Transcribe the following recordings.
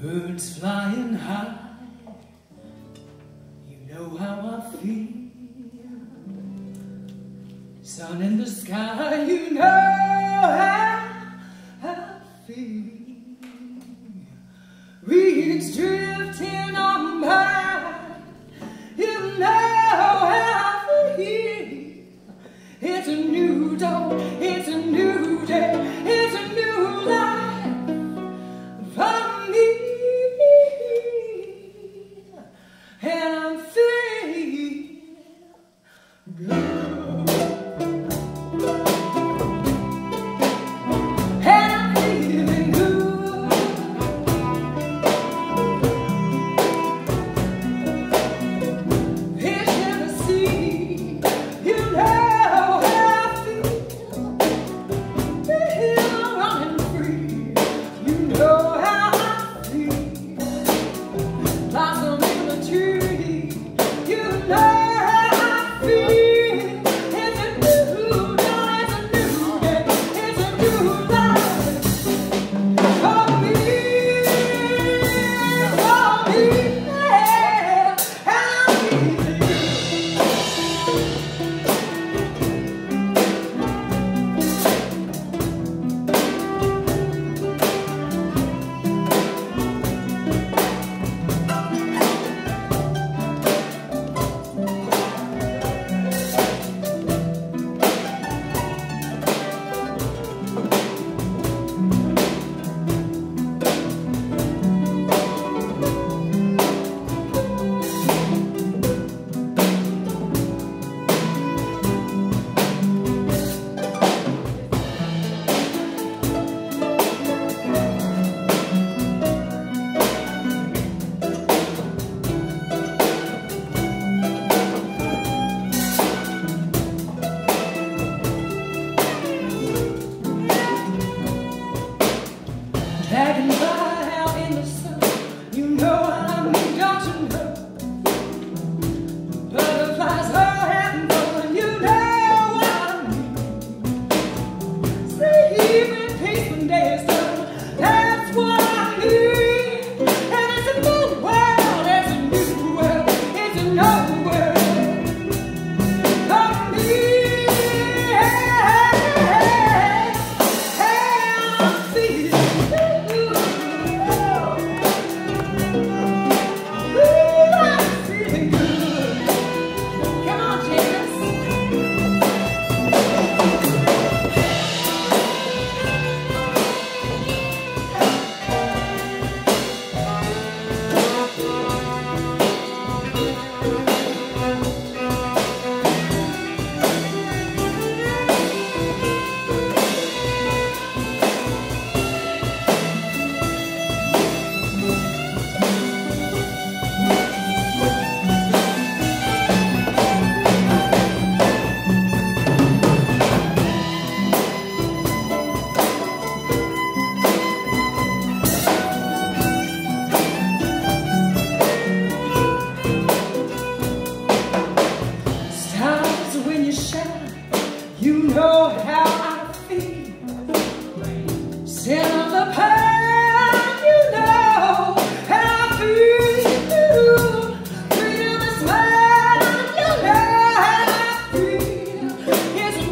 Birds flying high, you know how I feel. Sun in the sky, you know how I feel. Reeds drifting off. good.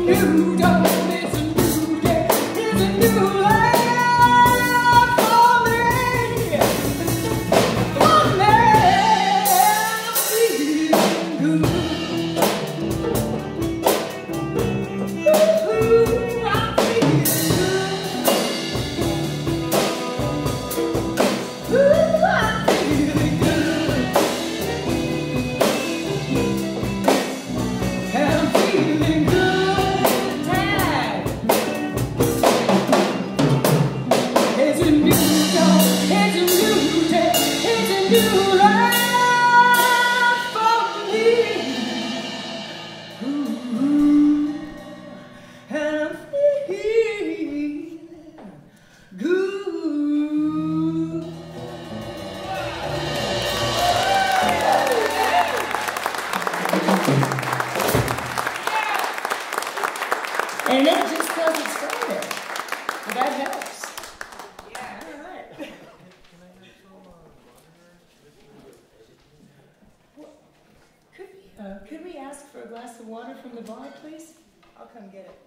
you don't you love. Uh, could we ask for a glass of water from the bar, please? I'll come get it.